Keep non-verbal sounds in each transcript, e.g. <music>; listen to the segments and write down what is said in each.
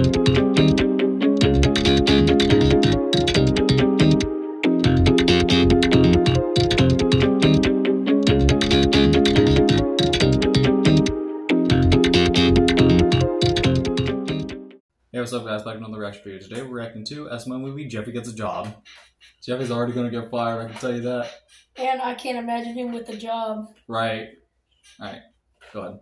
Hey, what's up, guys? Back on the reaction video. Today we're reacting to SML movie Jeffy Gets a Job. Jeffy's already gonna get fired, I can tell you that. And I can't imagine him with a job. Right. Alright, go ahead.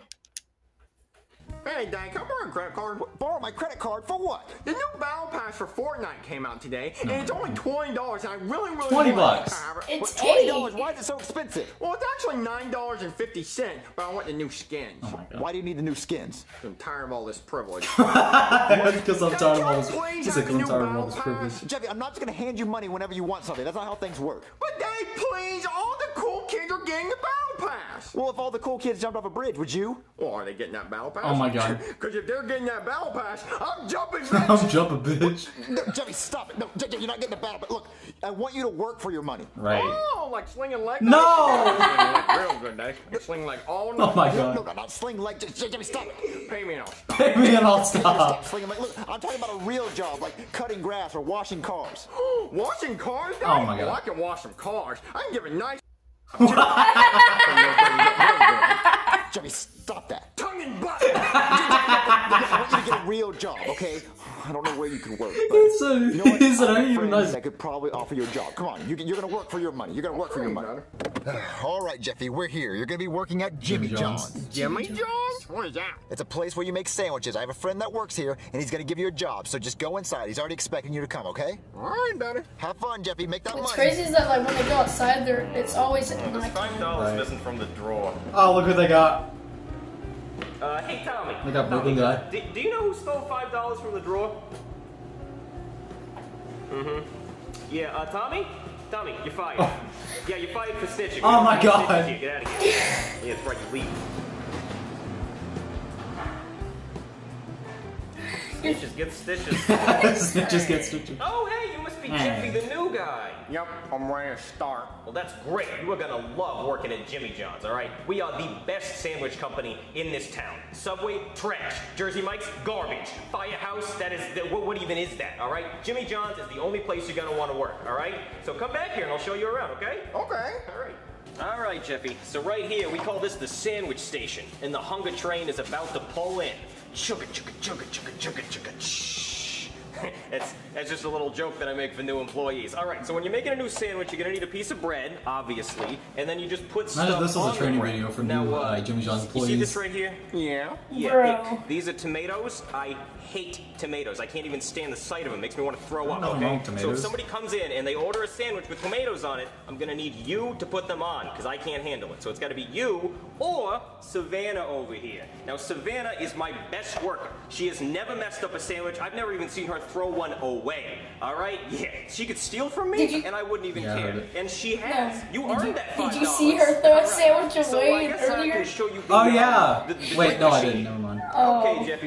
Hey, Dad, can I borrow a credit card? Borrow my credit card for what? The new Battle Pass for Fortnite came out today, and it's only mm-hmm. twenty dollars. And I really, really 20 want bucks. it. It's But- Twenty eight. dollars. Why is it so expensive? Well, it's actually nine dollars and fifty cents, but I want the new skins. Oh my god. Why do you need the new skins? I'm tired of all this privilege. <laughs> Because I'm tired of all this. please He have said, the 'cause I'm tired of all this privilege. Jeffy, I'm not just gonna hand you money whenever you want something. That's not how things work. But Dad, please, all the cool kids are getting the Battle Pass. Well, if all the cool kids jumped off a bridge, would you? Well, are they getting that Battle Pass? Oh my God. Because <laughs> if they're getting that Battle Pass, I'm jumping back. <laughs> I'm jumping, bitch. No, Jeffy, stop it. No, Jeffy, you're not getting the battle. But look, I want you to work for your money. Right. Oh, like slinging leg? No! <laughs> Real good, Dad. Like sling like all night. Oh my god. no, not sling leg. Just, Jeffy, stop it. Pay me now. Pay me and I'll Stop stop. slinging leg. Look, I'm talking about a real job, like cutting grass or washing cars. <gasps> Washing cars? Dad? Oh my God. Well, I can wash some cars. I can give a nice Jeffy, stop that. tongue and butt. <laughs> I want you to get a real job, okay? I don't know where you can work. But He said, you know what? he said, I I have ain't even friends nice. that could probably offer you a job. Come on, you, you're gonna work for your money. You're gonna work for your money. <sighs> All right, Jeffy, we're here. You're gonna be working at Jimmy, Jimmy John's. John's. Jimmy John's? What is that? It's a place where you make sandwiches. I have a friend that works here, and he's gonna give you a job. So just go inside. He's already expecting you to come, okay? All right, Daddy. Have fun, Jeffy. Make that What's money. crazy is that like when they go outside, there it's always like Five dollars Right. missing from the drawer. Oh, look what they got. Uh, hey Tommy. They got Tommy, broken guy. Do, do you know who stole five dollars from the drawer? Mm-hmm. Yeah, uh, Tommy? Tommy, you're fired. Oh. Yeah, you're fired for snitching. Oh my God. snitches. Get out of here. yeah, that's right, you leave. <laughs> Stitches, get stitches. <laughs> Snitches get stitches. oh, hey, you must be Hey. Jeffy, the new guy. Yep, I'm ready to start. Well, that's great. You are gonna love working at Jimmy John's, all right? We are the best sandwich company in this town. Subway, trash. Jersey Mike's, garbage. Firehouse, that is, the, what, what even is that, all right? Jimmy John's is the only place you're gonna wanna work, all right? So come back here and I'll show you around, okay? Okay. All right. All right, Jeffy. So right here, we call this the sandwich station, and the hunger train is about to pull in. Chugga, chugga, chugga, chugga, chugga, chugga, shh. <laughs> That's, that's just a little joke that I make for new employees. All right, so when you're making a new sandwich, you're gonna need a piece of bread, obviously, and then you just put Imagine stuff this is a training bread. video for now, new, uh, uh, Jimmy John's employees. You see this right here? Yeah. Yeah, Bro. yeah. These are tomatoes. I hate tomatoes. I can't even stand the sight of them. Makes me want to throw up. Nothing Okay. wrong So if somebody comes in and they order a sandwich with tomatoes on it, I'm gonna need you to put them on because I can't handle it. So it's got to be you or Savannah over here. Now Savannah is my best worker. She has never messed up a sandwich. I've never even seen her throw one away. All right? Yeah. She could steal from me and I wouldn't even Yeah, care. And she has. No. You Did earned you- that did $5. you see her throw a All right. sandwich So away I guess I earlier? can show you. Oh yeah. the- the Wait, drink no, I didn't. Never mind. oh, Okay, Jeffy.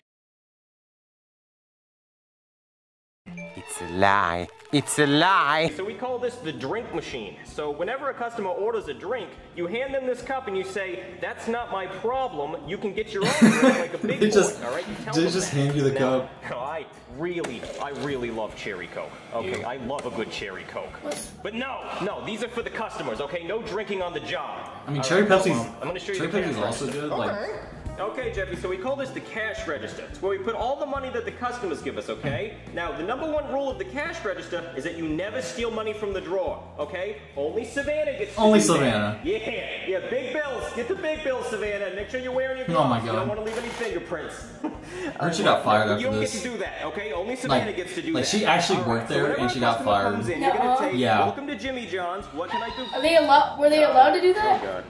It's a lie. It's a lie. So we call this the drink machine. So whenever a customer orders a drink, you hand them this cup and you say, "That's not my problem. You can get your own drink like a big <laughs> They boy." just- all right, you tell they them just that. hand you the Now, cup. no, <laughs> I really, I really love cherry coke. Okay, I love a good cherry coke. But no, no, these are for the customers. Okay, no drinking on the job. I mean, All cherry right, Pepsi's. I'm gonna show you cherry the cash Pepsi's also register. good. Like, Okay. Okay, Jeffy, so we call this the cash register. It's where we put all the money that the customers give us, okay? Now, the number one rule of the cash register is that you never steal money from the drawer, okay? Only Savannah gets to Only do that. Savannah. Yeah, yeah, big bills. Get the big bills, Savannah. Make sure you're wearing your gloves. Oh gloves. my You God. don't want to leave any fingerprints. I heard she got fired you don't this. get to do that, okay? Only Savannah Like- gets to do like, that. she actually All worked so there whenever and she got fired. Comes in, you're gonna say, Yeah. "Welcome to Jimmy John's. What can I do?" are they allowed? Were they allowed to do that? Oh that?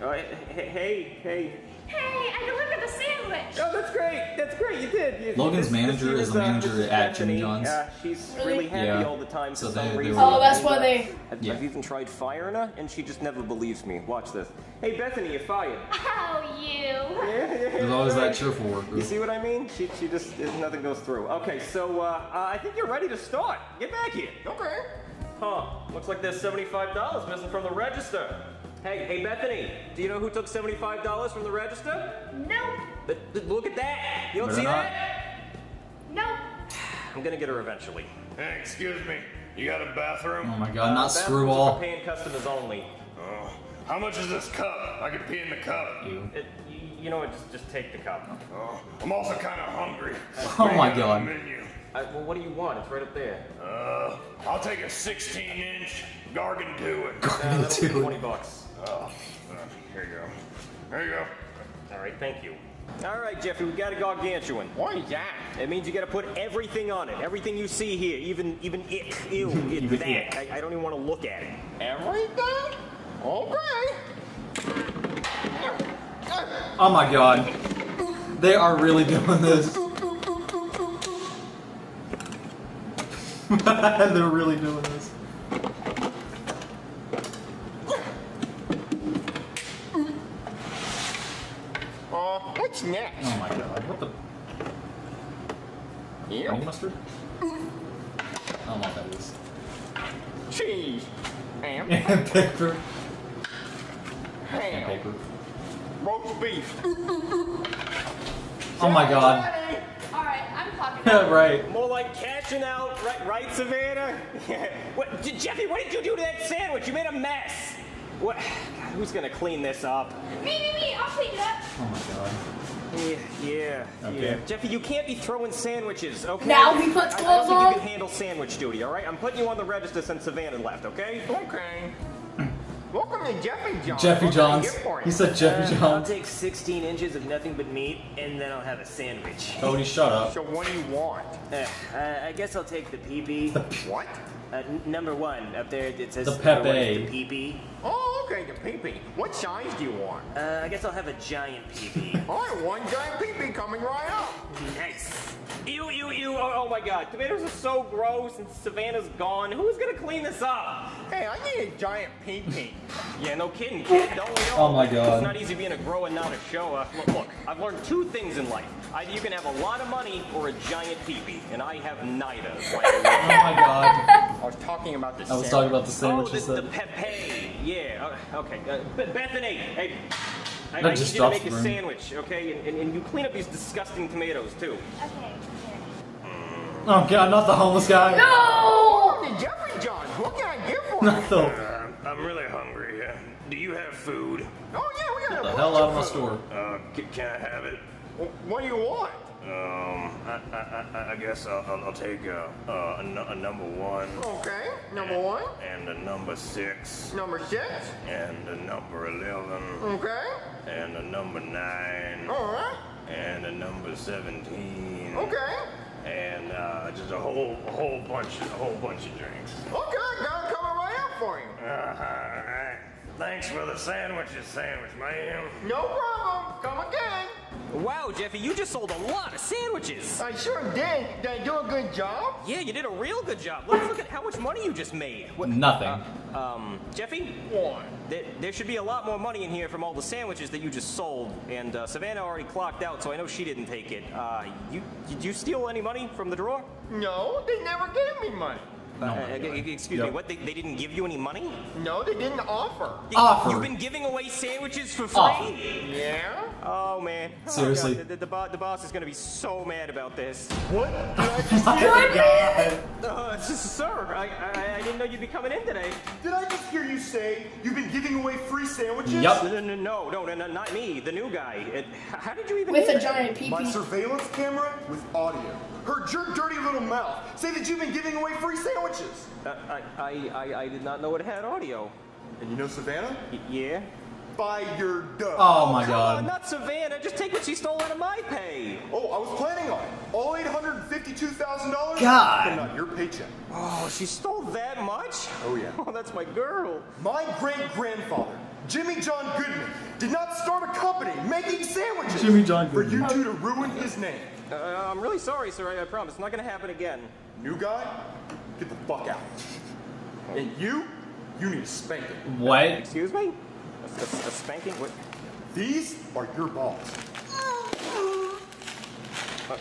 God. Uh, hey, hey, hey. Hey, I delivered the sandwich. Oh, that's great. That's great. You did. You, Logan's manager is the uh, manager this is at Jimmy John's. Uh, she's Really? really happy Yeah. all the time So for they- some they reason. Oh, that's why they. I've, Yeah. I've even tried firing her, and she just never believes me. Watch this. Hey, Bethany, you're fired. Oh, you. there's always that cheerful worker. You see what I mean? She, she just nothing goes through. Okay, so uh, uh, I think you're ready to start. Get back here. Okay. Huh? Looks like there's seventy-five dollars missing from the register. Hey, hey, Bethany, do you know who took seventy-five dollars from the register? Nope. But, but look at that. You don't Better see not. that? Nope. <sighs> I'm gonna get her eventually. Hey, excuse me. You got a bathroom? Oh my god, not Bathrooms are screwball. for paying customers only. Oh, how much is this cup? I could pee in the cup. Ew. It, you, you know what? Just, just take the cup. Oh, I'm also kind of hungry. <laughs> Oh my god. on the Menu. I, well, what do you want? It's right up there. Uh, I'll take a 16 inch Gargantuan. Uh, that'll be Dude. Twenty bucks. Oh, uh, here you go. There you go. All right, thank you. All right, Jeffrey, we got a gargantuan. What is that? It means you got to put everything on it. Everything you see here, even even ick, ew, <laughs> it, Even that. ick. I, I don't even want to look at it. Everything? Okay. Oh my god. They are really doing this. <laughs> They're really doing this. Next? Oh my god. What the? Yep. Honey mustard? I don't know what that is. Cheese. Ham. <laughs> And paper. And Ham. paper. Roast beef. <laughs> Oh my god. Alright, I'm talking. <laughs> Yeah, right. More like cashing out, right, right Savannah? what, J- Jeffy, what did you do to that sandwich? You made a mess. What? <sighs> God, who's gonna clean this up? Me, me, me, I'll clean it up. Oh my god. Yeah, yeah, Okay. yeah. Jeffy, you can't be throwing sandwiches, okay? Now he puts I- I gloves don't think on? you can handle sandwich duty, all right? I'm putting you on the register since Savannah left, okay? Okay. <clears throat> Welcome to Jeffy John's. Jeffy What Johns. get for you? He said Jeffy Uh, I'll take 16 inches of nothing but meat, and then I'll have a sandwich. Cody, shut up. So what do you want? Uh, uh, I guess I'll take the PB. What? Uh, n- number one up there, it says The number one is Pepe. The PB. Oh, okay, the pee-pee. What size do you want? Uh, I guess I'll have a giant PB. All right, one giant pee-pee coming right up. nice. Ew, ew, ew. Oh, oh my god. Tomatoes are so gross and Savannah's gone. Who's gonna clean this up? Hey, I need a giant pee-pee. Yeah, no kidding, kid. Don't we Oh my God. It's not easy being a grower, not a shower. Look, look, I've learned two things in life. Either you can have a lot of money or a giant peepee, and I have neither. <laughs> Oh my god. I was talking about the I was talking about the Oh, the, you the. Pepe. Yeah. uh, Okay. Uh, Bethany, hey. I, I just need you to make a room. sandwich, okay? And, and, and you clean up these disgusting tomatoes too. Okay, here. Oh god, not the homeless guy. No! Welcome Jeffrey John's. What can I get for you? Not the. Uh, I'm really hungry. Uh, do you have food? Oh, yeah, we got a The hell out of my store. Uh, c- can I have it? What do you want? Um, I, I, I- I guess I'll, I'll, take a, a, a, a number one Okay, number one, and a number six number six, and a number eleven okay, and a number nine all right, and a number seventeen. okay, And uh, just a whole a whole bunch a whole bunch of drinks. okay, got it coming right up for you. Uh, all right. Thanks for the sandwiches, sandwich man. No problem, come again. Wow, Jeffy, you just sold a lot of sandwiches. I sure did. Did I do a good job? Yeah, you did a real good job. Let's look at how much money you just made. What, Nothing. um, Jeffy? One. There, there should be a lot more money in here from all the sandwiches that you just sold, and uh, Savannah already clocked out, so I know she didn't take it. Uh, you did you steal any money from the drawer? No, they never gave me money. Uh, my uh, excuse Yep. me, what? They, they didn't give you any money? No, they didn't offer. You- Offer. You've been giving away sandwiches for free? Offer. Yeah? Oh man. Oh, Seriously? God, the, the, bo- the boss is gonna be so mad about this. What? Did I just Uh, s- sir, I, I, I didn't know you'd be coming in today. Did I just hear you say you've been giving away free sandwiches? Yup. No, no, no, no, no, no, not me, the new guy. It, how did you even With do a that? giant My pee surveillance camera with audio heard your dirty little mouth say that you've been giving away free sandwiches. Uh, I, I, I, I did not know it had audio. And you know Savannah? Y- yeah? Buy your duck. Oh my Come on, god. not Savannah. Just take what she stole out of my pay. Oh, I was planning on it. All $852,000? God. But not your paycheck. Oh, she stole that much? Oh, yeah. <laughs> Oh, that's my girl. My great grandfather, Jimmy John Goodman, did not start a company making sandwiches Jimmy John Goodman. for you two to ruin his name. Uh, I'm really sorry, sir. I, I promise. It's not gonna happen again. New guy, get the fuck out. <laughs> And you, you need a spanking. What? Excuse me? A, a, a spanking? What? These are your balls.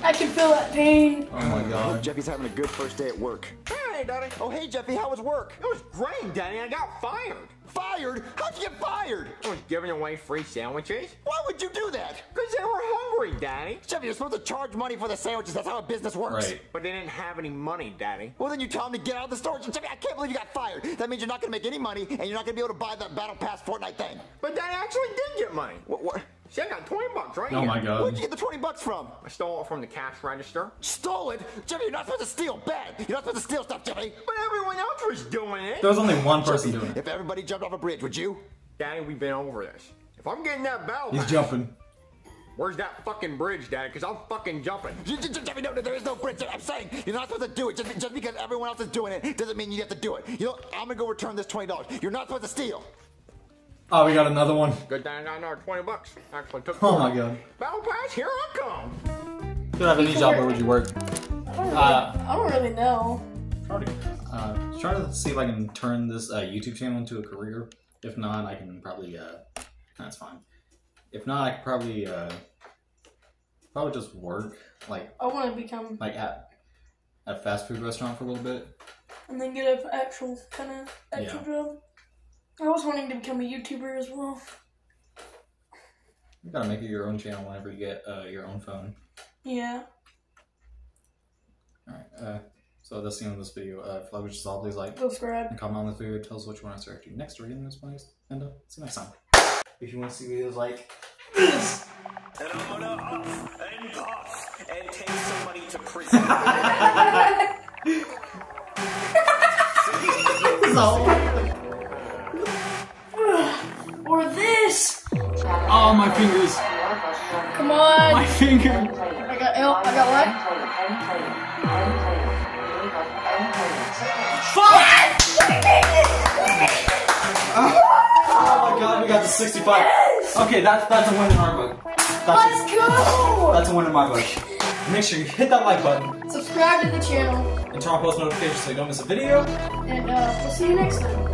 I can feel that pain. Oh my Hope god. Jeffy's having a good first day at work. Hey, Daddy. Oh, hey, Jeffy, how was work? It was great, Daddy. I got fired. Fired? How'd you get fired? I was giving away free sandwiches. Why would you do that? Because they were hungry, Daddy. Jeffy, you're supposed to charge money for the sandwiches. That's how a business works. Right. But they didn't have any money, Daddy. Well, then you tell them to get out of the store. Jeffy, I can't believe you got fired. That means you're not going to make any money, and you're not going to be able to buy that Battle Pass Fortnite thing. But Daddy actually did get money. What? what? See, I got 20 bucks right Oh here. my god. Where'd you get the 20 bucks from? I stole it from the cash register. Stole it? Jeffy, you're not supposed to steal. Bad. You're not supposed to steal stuff, Jeffy. But everyone else was doing it. There was only one person doing it. If everybody jumped off a bridge, would you? Daddy, we've been over this. If I'm getting that battle He's pass, jumping. where's that fucking bridge, Daddy? Because I'm fucking jumping. J- J- Jeffy, no, no, there is no bridge. I'm saying you're not supposed to do it. Just, just because everyone else is doing it doesn't mean you have to do it. You know, I'm gonna go return this twenty dollars. You're not supposed to steal. Oh, we got another one. Good thing I got another 20 bucks. Actually took Oh my god. Battle pass, here I come. If you have any job, where would you work? I don't really, Uh, I don't really know. Try to, uh, try to see if I can turn this uh, YouTube channel into a career. If not, I can probably. Uh, that's fine. If not, I could probably uh, probably just work like I want to become like at at a fast food restaurant for a little bit. and then get an actual kind of actual Yeah. job. I was wanting to become a YouTuber as well. You gotta make it your own channel whenever you get uh, your own phone. Yeah. All right. Uh, so that's the end of this video. Uh, if you like what you saw, please like Subscribe. and comment on this video. Tell us what you want us to react to next or in this place. And uh, see you next time. If you want to see videos like this. And I'm gonna huff and puff and take somebody to prison. <laughs> Or this. Oh my fingers! Come on. My finger! 65. Yes! Okay, that's that's a win in our book. That's Let's a, go! That's a win in my book. Make sure you hit that like button. Subscribe to the channel. And turn on post notifications so you don't miss a video. And uh, we'll see you next time.